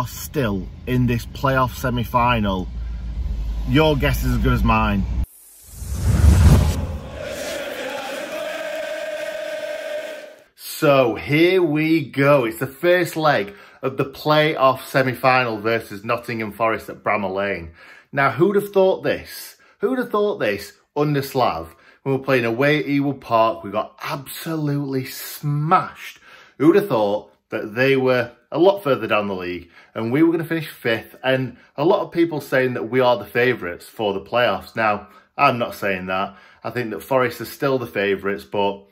are still in this playoff semi-final, your guess is as good as mine. So here we go. It's the first leg of the playoff semi-final versus Nottingham Forest at Bramall Lane. Now, who'd have thought this? Who'd have thought this under Slav? When we're playing away at Ewood Park, we got absolutely smashed. Who'd have thought that they were a lot further down the league and we were going to finish fifth and a lot of people saying that we are the favourites for the playoffs. Now, I'm not saying that. I think that Forest are still the favourites, but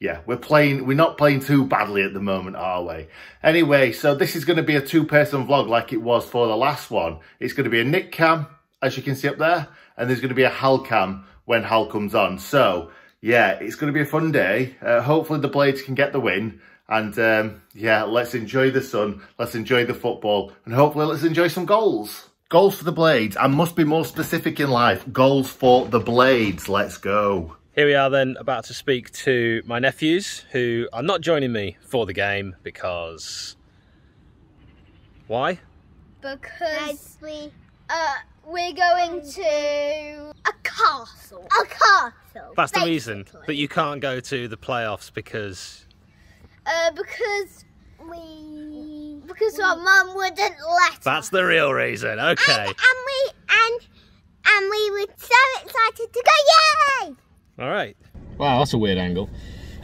yeah, we're playing, we're not playing too badly at the moment, are we? Anyway, so this is going to be a two-person vlog like it was for the last one. It's going to be a Nick cam, as you can see up there, and there's going to be a Hal cam when Hal comes on. So, yeah, it's going to be a fun day. Uh, hopefully the Blades can get the win. And, um, yeah, let's enjoy the sun. Let's enjoy the football. And hopefully let's enjoy some goals. Goals for the Blades. I must be more specific in life. Goals for the Blades. Let's go. Here we are then about to speak to my nephews who are not joining me for the game because... Why? Because we, uh, we're going to a castle. A castle. That's the reason that you can't go to the playoffs because... Uh, because we, because our mum wouldn't let That's us. the real reason, okay. And, and we and and we were so excited to go! Yay! All right. Wow, that's a weird angle.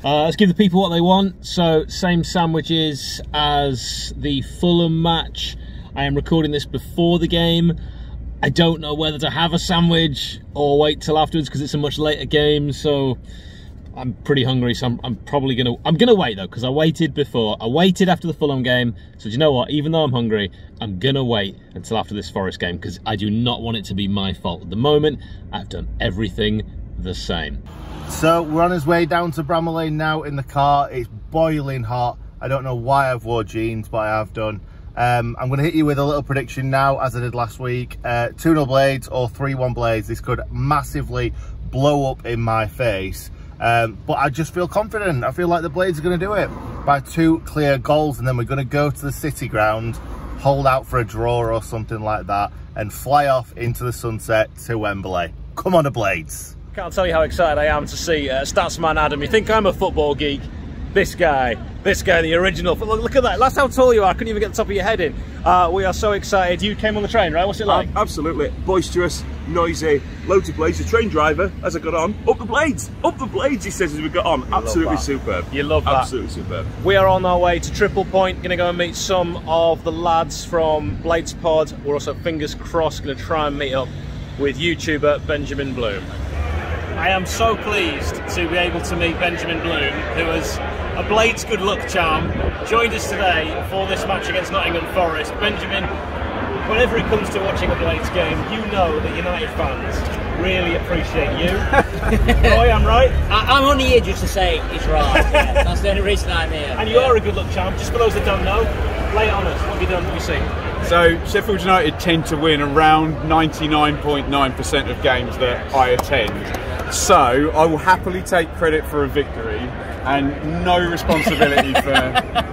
Uh, let's give the people what they want. So, same sandwiches as the Fulham match. I am recording this before the game. I don't know whether to have a sandwich or wait till afterwards because it's a much later game. So, I'm pretty hungry. So, I'm, I'm probably gonna. I'm gonna wait though because I waited before. I waited after the Fulham game. So, do you know what? Even though I'm hungry, I'm gonna wait until after this Forest game because I do not want it to be my fault. At the moment, I've done everything the same. So we're on his way down to Bramall Lane now in the car. It's boiling hot. I don't know why I've wore jeans, but I have done. Um, I'm going to hit you with a little prediction now, as I did last week. Uh, 2-0 Blades or 3-1 Blades. This could massively blow up in my face. Um, but I just feel confident. I feel like the Blades are going to do it by two clear goals. And then we're going to go to the City ground, hold out for a draw or something like that, and fly off into the sunset to Wembley. Come on, the Blades. Can't tell you how excited I am to see uh, Statsman Adam. You think I'm a football geek? This guy, this guy, the original. Look, look at that. That's how tall you are. I couldn't even get the top of your head in. Uh, we are so excited. You came on the train, right? What's it like? Ab- absolutely boisterous, noisy, loads of blades. The train driver, as I got on, up the blades, up the blades. He says as we got on, absolutely superb. You love that. Absolutely superb. We are on our way to Triple Point. Going to go and meet some of the lads from Blades Pod. We're also, fingers crossed, going to try and meet up with YouTuber Benjamin Bloom. I am so pleased to be able to meet Benjamin Bloom, who has a Blades good luck charm, joined us today for this match against Nottingham Forest. Benjamin, whenever it comes to watching a Blades game, you know that United fans really appreciate you. Roy, I'm right. I, I'm only here just to say it's right. Yeah, that's the only reason I'm here. And you are a good luck charm. Just for those that don't know, lay it on us. What have you done? What have you seen? So Sheffield United tend to win around 99.9% of games that I attend. So I will happily take credit for a victory and no responsibility for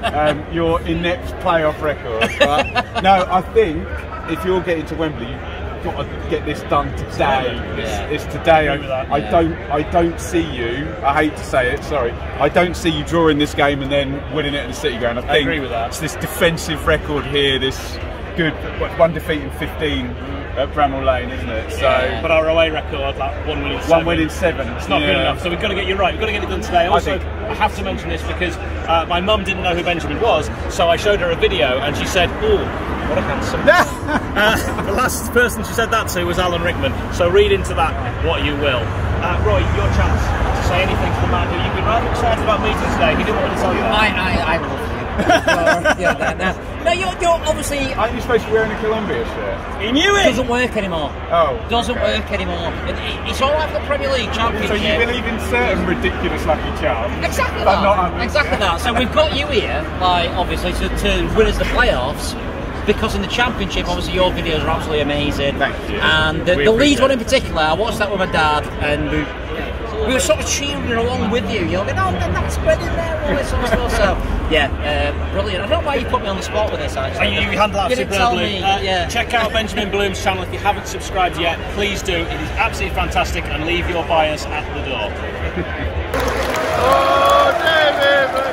um, your inept playoff record. But no, I think if you're getting to Wembley, you've got to get this done today. It's, it's today. Agree with that. I, I don't. I don't see you. I hate to say it. Sorry. I don't see you drawing this game and then winning it at the City Ground. I, think agree with that. It's this defensive record here. This good one defeat in 15 at Bramall Lane, isn't it? So But our away record, like one win in seven. one win in seven. It's not good enough, so we've got to get you right. We've got to get it done today. Also, think- I have to mention this because uh, my mum didn't know who Benjamin was, so I showed her a video and she said, "Oh, what a handsome." uh, the last person she said that to was Alan Rickman. So read into that what you will. Uh, Roy, your chance to say anything to the man who you've been rather excited about meeting today. He didn't want me to tell you that. I, I, I love. Uh, yeah, no, no. no you're, you're obviously Aren't you supposed to be wearing a Columbia shirt? he knew it. doesn't work anymore. Oh, Doesn't okay. work anymore. It, it- it's all like the Premier League Championship. So you believe in certain ridiculous lucky charms? Exactly that. not others. exactly that. So we've got you here, like obviously, to, to win us the playoffs. Because in the championship, obviously, your videos are absolutely amazing. Thank you. And the, We the Leeds one in particular, I watched that with my dad, and we were sort of cheering along with you. You're going, oh, then that's spread in there, all this sort of stuff. So, yeah, uh, brilliant. I don't know why you put me on the spot with this, actually. You, you handle that You didn't tell superbly. Uh, yeah. Check out Benjamin Bloom's channel if you haven't subscribed yet. Please do. It is absolutely fantastic, and leave your bias at the door. Oh, David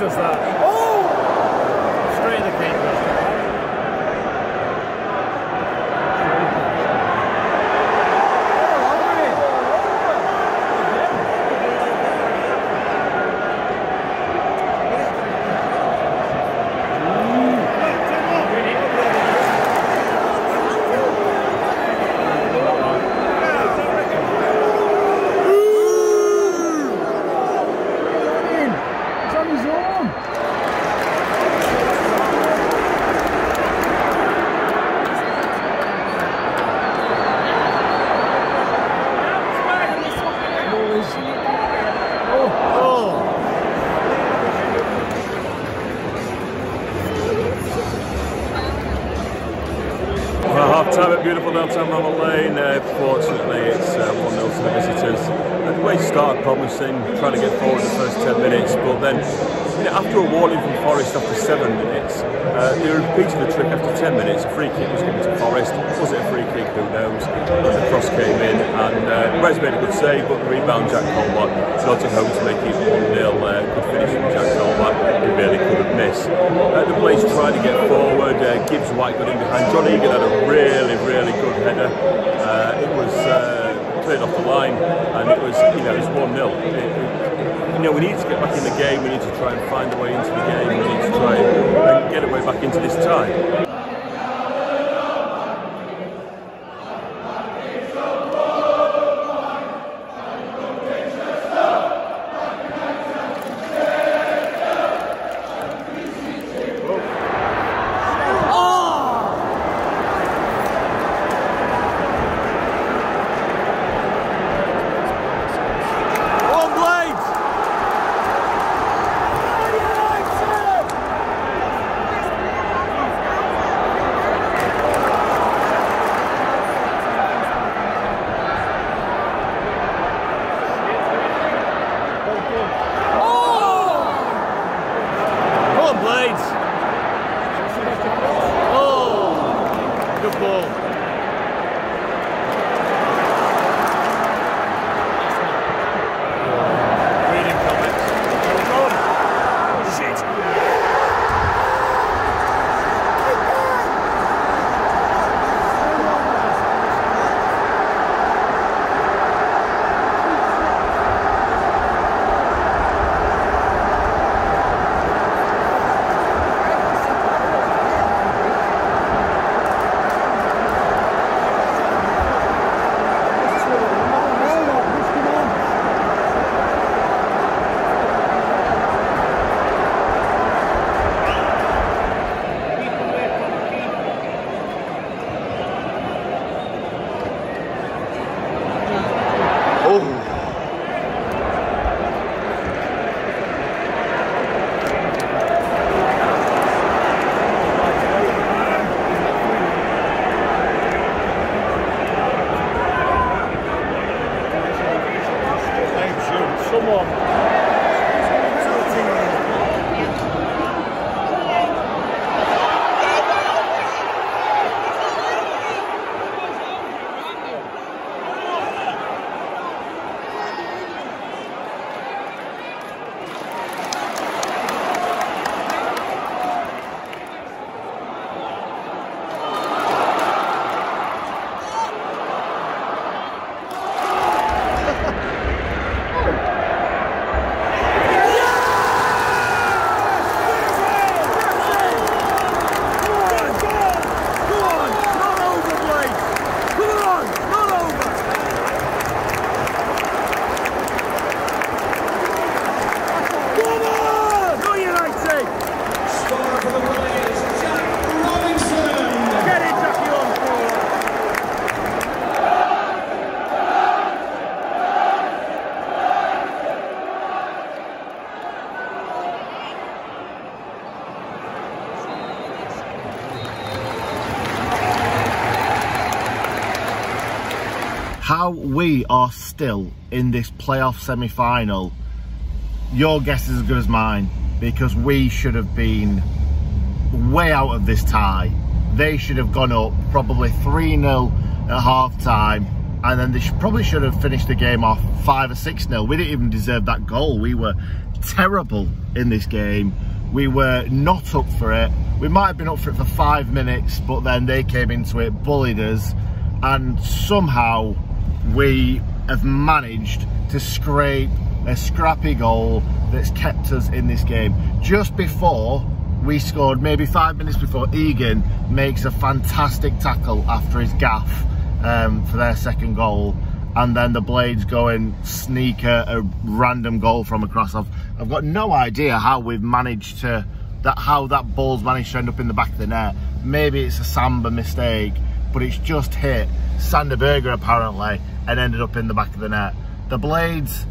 does that. Straight in the keeper. Well, half time at beautiful downtown Bramall Lane. Uh, fortunately, it's uh, 1 0 to the visitors. And the way started promising, trying to get forward in the first 10 minutes, but then you know, after a warning from Forest after 7 minutes, uh, they repeated the trick after 10 minutes. A free kick was given to Forest. Was it a free kick? Who knows? The cross came in, and uh, made a good save, but the rebound, Jack Colback, got it home to make it 1 0. Uh, good finish from Jack Colback, who really couldn't miss. Uh, the place tried to get forward. Gibbs White got in behind. John Egan had a really, really good header. Uh, it was uh, cleared off the line, and it was, you know, it was 1 0. You know, we need to get back in the game. We need to try and find a way into the game. We need to try and get a way back into this tie. How we are still in this playoff semi-final, your guess is as good as mine because we should have been way out of this tie. They should have gone up probably 3-0 at half time and then they should, probably should have finished the game off 5 or 6-0. We didn't even deserve that goal. We were terrible in this game. We were not up for it. We might have been up for it for five minutes, but then they came into it, bullied us, and somehow we have managed to scrape a scrappy goal that's kept us in this game. Just before we scored, maybe five minutes before, Egan makes a fantastic tackle after his gaff um, for their second goal. And then the Blades go and sneak a, a random goal from across. I've, I've got no idea how we've managed to, that how that ball's managed to end up in the back of the net. Maybe it's a Samba mistake, but it's just hit Sander Berge apparently and ended up in the back of the net. The Blades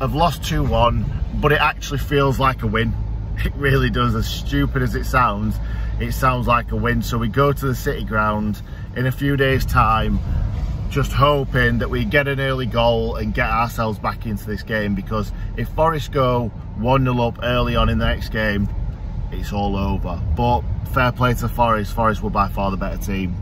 have lost 2-1, but it actually feels like a win. It really does, as stupid as it sounds, it sounds like a win. So we go to the City Ground in a few days' time, just hoping that we get an early goal and get ourselves back into this game because if Forest go 1-0 up early on in the next game, it's all over. But fair play to Forest, Forest were by far the better team.